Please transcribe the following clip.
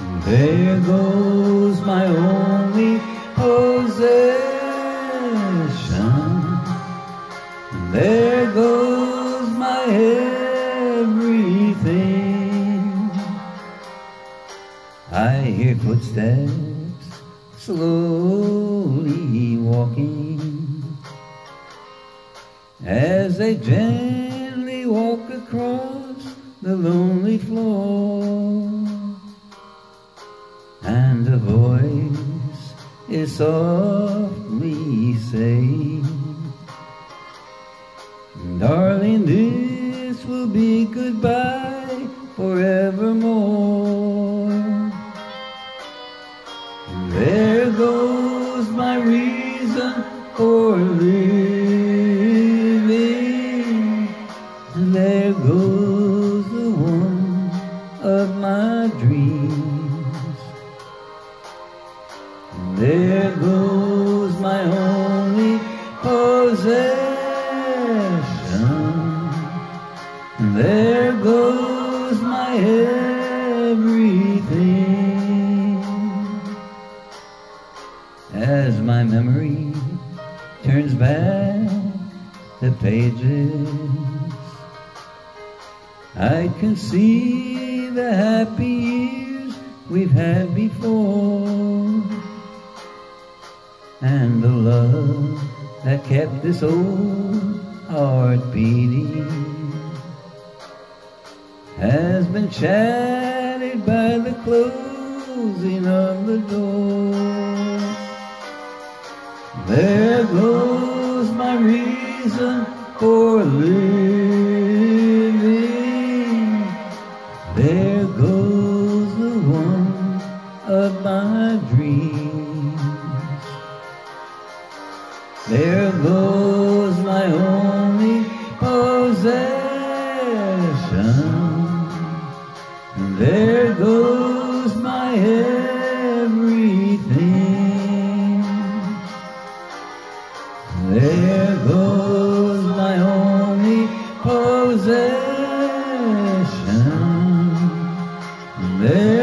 There goes my only possession. There goes my everything. I hear footsteps slowly walking as they gently walk across the lonely floor. And a voice is softly saying, Darling, this will be goodbye forevermore. There goes my reason for living. There goes the one of my dreams. My only possession. There goes my everything. As my memory turns back the pages, I can see the happy years we've had before, love that kept this old heart beating has been shattered by the closing of the door. There goes my reason for living. There goes the one of my There goes my only possession. There goes my everything. There goes my only possession. There